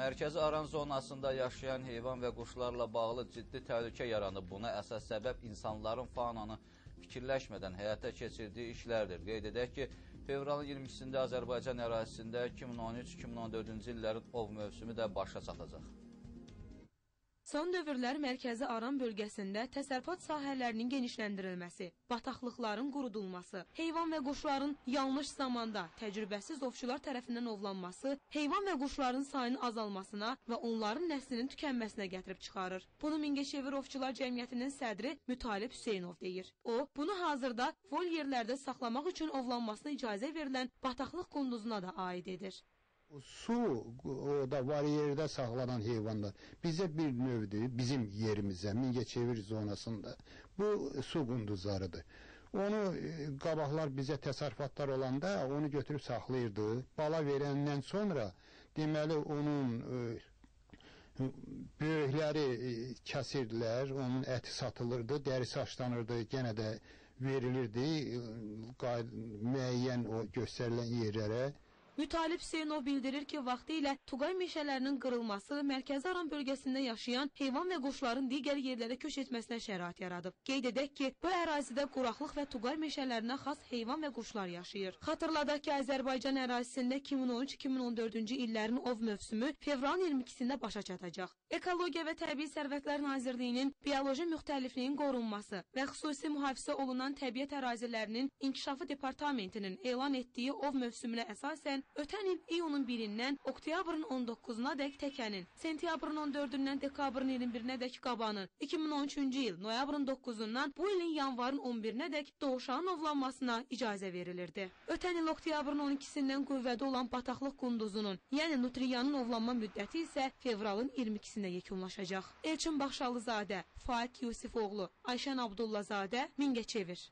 Mərkəzi Aran zonasında yaşayan heyvan və quşlarla bağlı ciddi təhlükə yaranıb. Buna əsas səbəb insanların faunanı fikirləşmədən həyata keçirdiyi işlərdir. Qeyd edək ki, fevralın 22-sində Azərbaycan ərazisində 2013-2014-cü illərin ov mövsümü də başa çatacaq. Son dövrlər Mərkəzi Aran bölgəsində təsərrüfat sahələrinin genişləndirilməsi, bataqlıqların qurudulması, heyvan və quşların yanlış zamanda təcrübəsiz ovçular tərəfindən ovlanması, heyvan və quşların sayının azalmasına və onların nəslinin tükənməsinə gətirib çıxarır. Bunu Mingəçevir Ovçular Cəmiyyətinin sədri Mütalib Hüseynov deyir. O, bunu hazırda volyerlərdə saxlamaq üçün ovlanmasına icazə verilən bataqlıq qunduzuna da aid edir. Su orada var yerdə saxlanan heyvanlar bizə bir növdür, bizim yerimizə, Mingəçevir zonasında. Bu su qunduzlarıdır. Onu e, qabaqlar bizə təsərrüfatlar olanda onu götürüb saxlayırdı. Bala verəndən sonra deməli onun e, böyükləri e, kəsirdilər, onun əti satılırdı, dərisi haşlanırdı, yenə də verilirdi müəyyən o göstərilən yerlərə. Mütalib Hüseynov bildirir ki, vaxtilə Tuqay meşələrinin qırılması Mərkəzi Aran bölgəsində yaşayan heyvan və quşların digər yerlərə köç etməsinə şərait yaradıb. Qeyd edək ki, bu ərazidə quraqlıq və Tuqay meşələrinə xas heyvan və quşlar yaşayır. Xatırladaq ki, Azərbaycan ərazisində 2013-2014-cü illərin ov mövsümü fevralın 22-sində başa çatacaq. Ekologiya və Təbii Sərvətlər Nazirliyinin bioloji müxtəlifliyin qorunması və xüsusi mühafizə olunan təbiət ərazilərinin inkişafı departamentinin elan etdiyi ov mövsümünə əsasən ötən il iyunun 1-dən oktyabrın 19-na dək təkənin, sentyabrın 14-dən dekabrın 21-nə dək qabanın, 2013-cü il noyabrın 9-dan bu ilin yanvarın 11-nə dək doğuşağın ovlanmasına icazə verilirdi. Ötən il oktyabrın 12-sindən qüvvədə olan bataqlıq qunduzunun, yəni nutriyanın ovlanma müddəti isə fevralın 22-sində yekunlaşacaq. Elçin Baxşalızadə, Faik Yusifoğlu, Ayşən Abdullazadə, Mingəçevir.